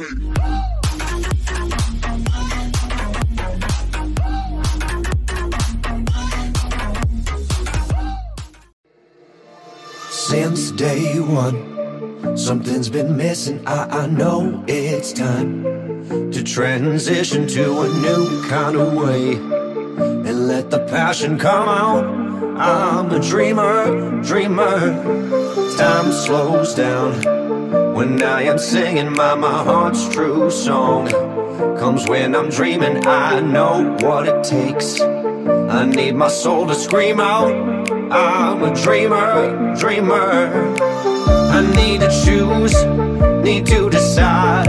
Since day one, something's been missing. I, I know it's time to transition to a new kind of way and let the passion come out. I'm a dreamer, dreamer. Time slows down when I am singing my, my heart's true song. Comes when I'm dreaming, I know what it takes. I need my soul to scream out. I'm a dreamer, dreamer. I need to choose, need to decide.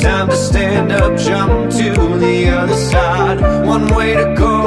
Time to stand up, jump to the other side. One way to go.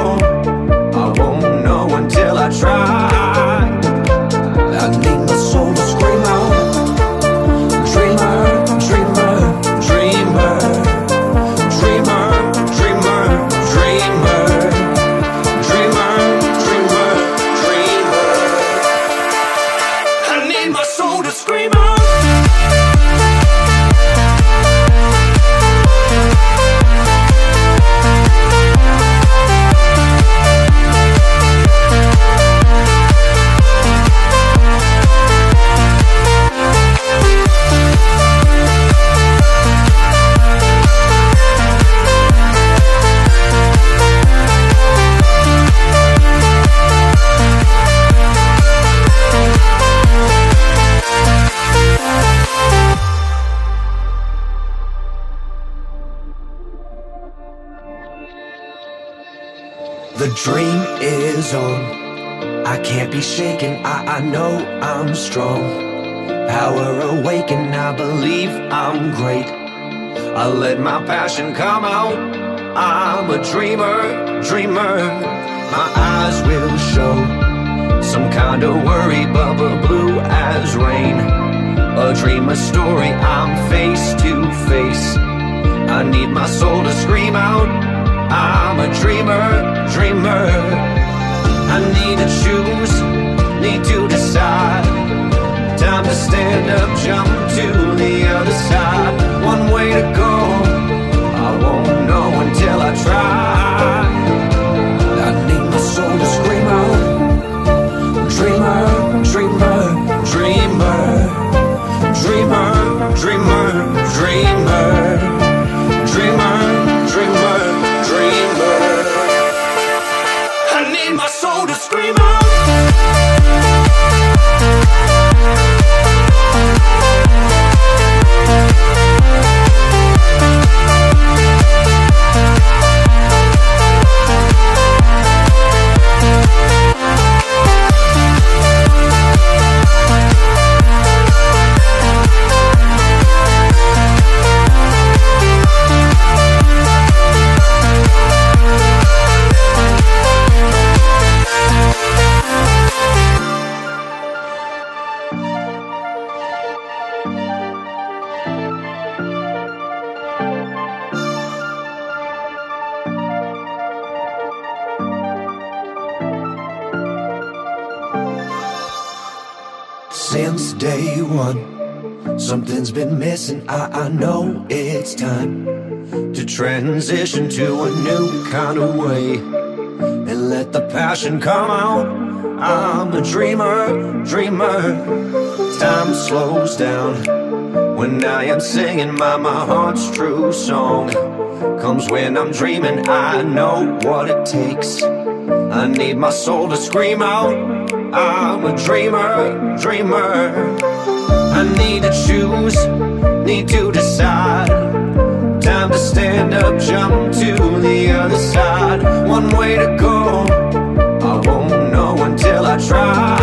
Dream is on. I can't be shaken. I, I know I'm strong. Power awaken. I believe I'm great. I let my passion come out. I'm a dreamer, dreamer. My eyes will show some kind of worry, bubble blue as rain. A dream, a story. I'm face to face. I need my soul to scream out. I'm I need to choose, need to decide. Time to stand up, jump to the other side. One way to go. I won't know until I try. I need my soul to scream out. Dreamer, dreamer, dreamer. Dreamer, dreamer, Since day one, something's been missing. I, I know it's time to transition to a new kind of way and let the passion come out. I'm a dreamer, dreamer. Time slows down when I am singing my, my heart's true song. Comes when I'm dreaming, I know what it takes. I need my soul to scream out. I'm a dreamer, dreamer. I need to choose, need to decide. Time to stand up, jump to the other side. One way to go. I won't know until I try.